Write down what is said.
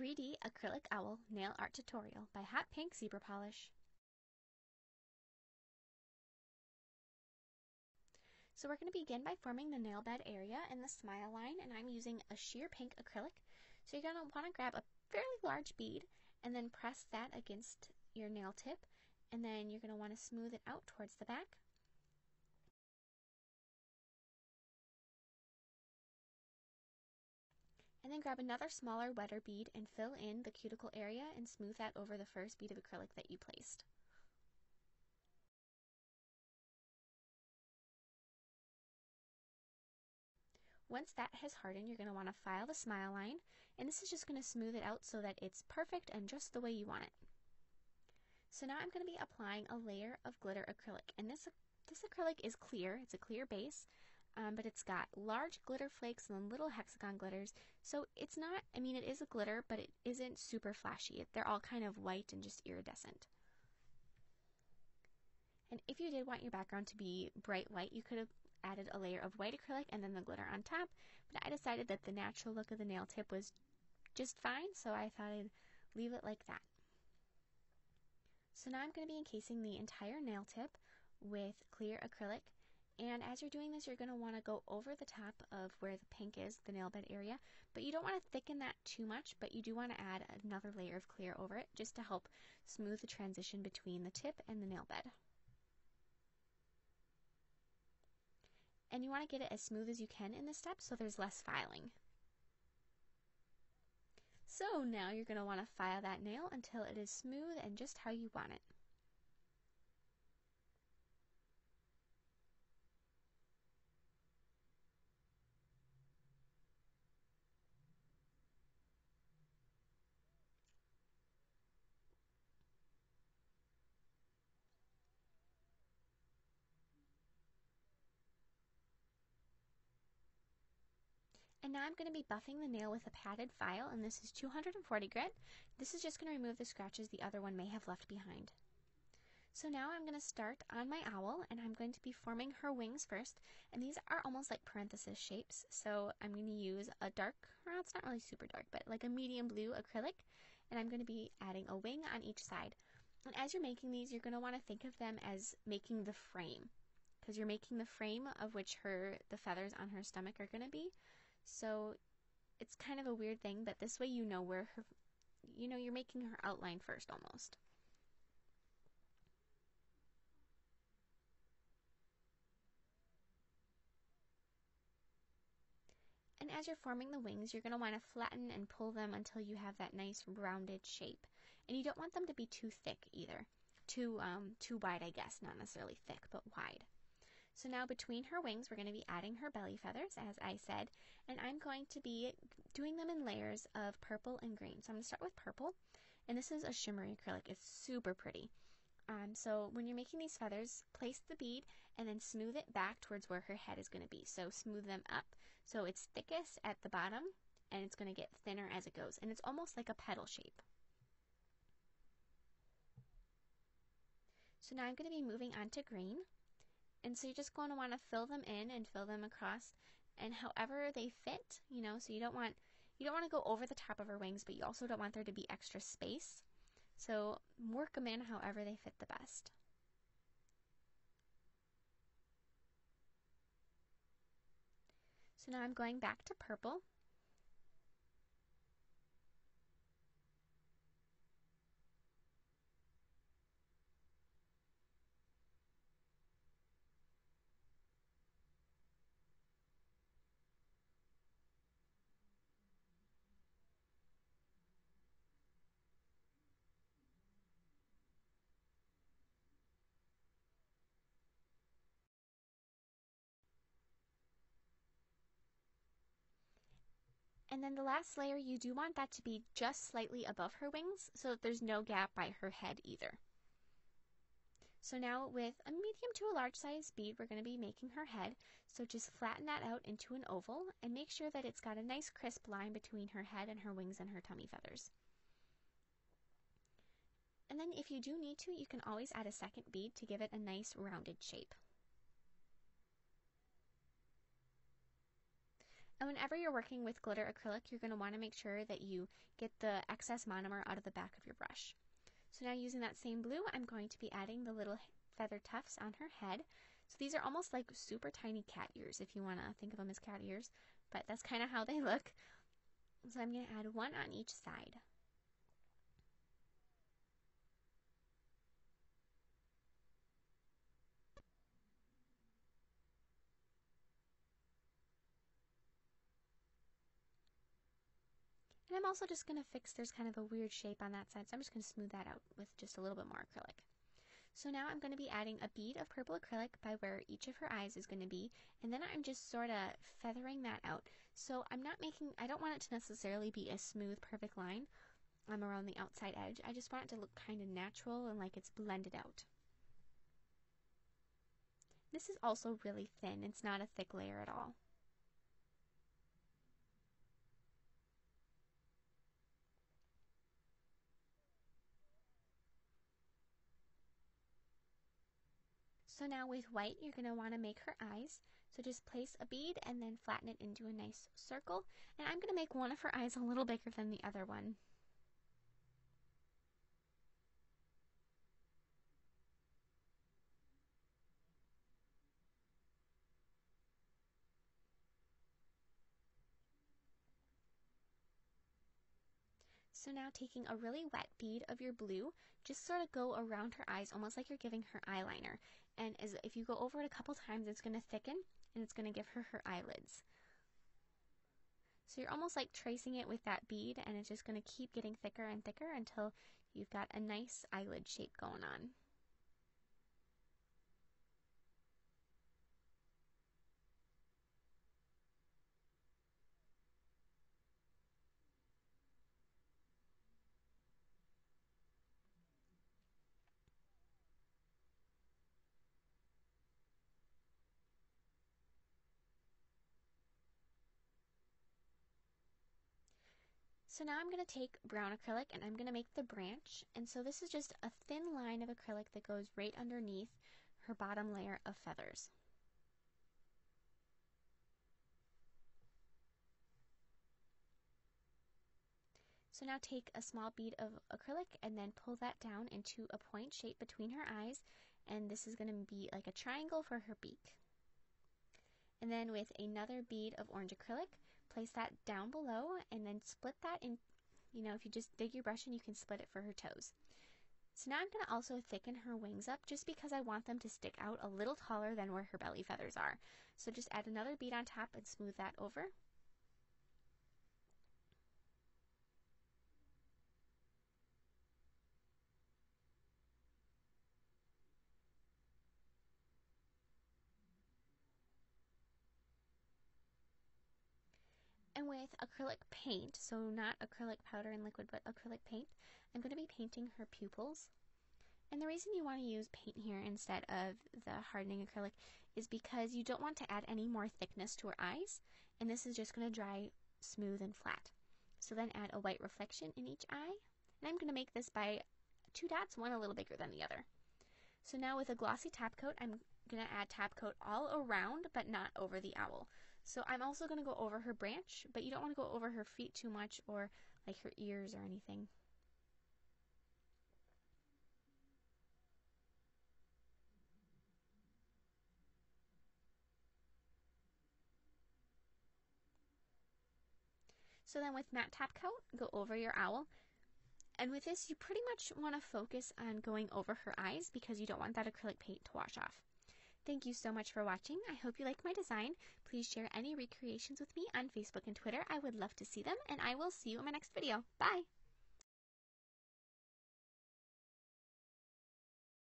3D Acrylic Owl Nail Art Tutorial by Hot Pink Zebra Polish. So we're going to begin by forming the nail bed area in the smile line and I'm using a sheer pink acrylic. So you're going to want to grab a fairly large bead and then press that against your nail tip and then you're going to want to smooth it out towards the back. And then grab another smaller wetter bead and fill in the cuticle area and smooth that over the first bead of acrylic that you placed. Once that has hardened, you're going to want to file the smile line, and this is just going to smooth it out so that it's perfect and just the way you want it. So now I'm going to be applying a layer of glitter acrylic, and this, this acrylic is clear, it's a clear base, um, but it's got large glitter flakes and little hexagon glitters. So it's not, I mean, it is a glitter, but it isn't super flashy. They're all kind of white and just iridescent. And if you did want your background to be bright white, you could have added a layer of white acrylic and then the glitter on top. But I decided that the natural look of the nail tip was just fine, so I thought I'd leave it like that. So now I'm going to be encasing the entire nail tip with clear acrylic and as you're doing this, you're going to want to go over the top of where the pink is, the nail bed area, but you don't want to thicken that too much, but you do want to add another layer of clear over it just to help smooth the transition between the tip and the nail bed. And you want to get it as smooth as you can in this step so there's less filing. So now you're going to want to file that nail until it is smooth and just how you want it. And now I'm going to be buffing the nail with a padded file, and this is 240 grit. This is just going to remove the scratches the other one may have left behind. So now I'm going to start on my owl, and I'm going to be forming her wings first, and these are almost like parenthesis shapes, so I'm going to use a dark, well it's not really super dark, but like a medium blue acrylic, and I'm going to be adding a wing on each side. And as you're making these, you're going to want to think of them as making the frame, because you're making the frame of which her the feathers on her stomach are going to be. So it's kind of a weird thing, but this way you know where her, you know, you're making her outline first almost. And as you're forming the wings, you're going to want to flatten and pull them until you have that nice rounded shape. And you don't want them to be too thick either. Too, um, too wide, I guess. Not necessarily thick, but wide. So now between her wings, we're going to be adding her belly feathers, as I said, and I'm going to be doing them in layers of purple and green. So I'm going to start with purple, and this is a shimmery acrylic. It's super pretty. Um, so when you're making these feathers, place the bead and then smooth it back towards where her head is going to be. So smooth them up so it's thickest at the bottom and it's going to get thinner as it goes. And it's almost like a petal shape. So now I'm going to be moving on to green. And so you're just going to want to fill them in and fill them across and however they fit, you know, so you don't want you don't want to go over the top of her wings, but you also don't want there to be extra space. So work them in however they fit the best. So now I'm going back to purple And then the last layer, you do want that to be just slightly above her wings so that there's no gap by her head either. So now with a medium to a large size bead, we're going to be making her head. So just flatten that out into an oval and make sure that it's got a nice crisp line between her head and her wings and her tummy feathers. And then if you do need to, you can always add a second bead to give it a nice rounded shape. And whenever you're working with glitter acrylic, you're going to want to make sure that you get the excess monomer out of the back of your brush. So now using that same blue, I'm going to be adding the little feather tufts on her head. So these are almost like super tiny cat ears if you want to think of them as cat ears, but that's kind of how they look. So I'm going to add one on each side. And I'm also just going to fix, there's kind of a weird shape on that side, so I'm just going to smooth that out with just a little bit more acrylic. So now I'm going to be adding a bead of purple acrylic by where each of her eyes is going to be, and then I'm just sort of feathering that out. So I'm not making, I don't want it to necessarily be a smooth, perfect line um, around the outside edge. I just want it to look kind of natural and like it's blended out. This is also really thin, it's not a thick layer at all. So now with white, you're going to want to make her eyes. So just place a bead and then flatten it into a nice circle. And I'm going to make one of her eyes a little bigger than the other one. So now taking a really wet bead of your blue, just sort of go around her eyes almost like you're giving her eyeliner. And as if you go over it a couple times, it's going to thicken and it's going to give her her eyelids. So you're almost like tracing it with that bead and it's just going to keep getting thicker and thicker until you've got a nice eyelid shape going on. So now I'm going to take brown acrylic and I'm going to make the branch. And so this is just a thin line of acrylic that goes right underneath her bottom layer of feathers. So now take a small bead of acrylic and then pull that down into a point shape between her eyes. And this is going to be like a triangle for her beak. And then with another bead of orange acrylic, place that down below and then split that in, you know, if you just dig your brush in, you can split it for her toes. So now I'm going to also thicken her wings up just because I want them to stick out a little taller than where her belly feathers are. So just add another bead on top and smooth that over. With acrylic paint, so not acrylic powder and liquid, but acrylic paint, I'm going to be painting her pupils. And the reason you want to use paint here instead of the hardening acrylic is because you don't want to add any more thickness to her eyes, and this is just going to dry smooth and flat. So then add a white reflection in each eye, and I'm going to make this by two dots, one a little bigger than the other. So now with a glossy top coat, I'm going to add top coat all around, but not over the owl. So I'm also going to go over her branch, but you don't want to go over her feet too much or like her ears or anything. So then with matte top coat, go over your owl. And with this, you pretty much want to focus on going over her eyes because you don't want that acrylic paint to wash off. Thank you so much for watching. I hope you like my design. Please share any recreations with me on Facebook and Twitter. I would love to see them, and I will see you in my next video. Bye!